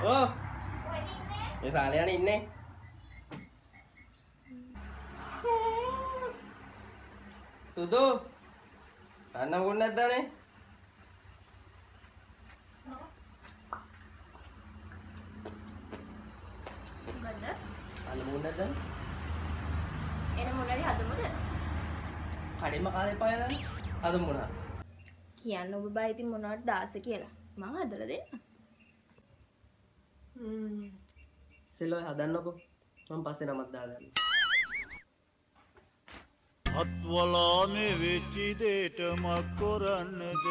මේ සාලයන ඉන්නේ සුදු කන්න මොකුත් නැද්දානේ මොකද කන්න මොකුත් නැද්දානේ එන මොනරි හදමුද කඩෙම කාලේ පායලා අද මොනා කියන්න ඔබ බා ඉතින් මොනවට දාස කියලා මං හදලා දෙන්න ඉස්සෙල්ලා හදන්නකෝ මම පස්සේ නමක් දාගන්න අත්වලානේ වෙච්චි දේට මක් කොරන්නද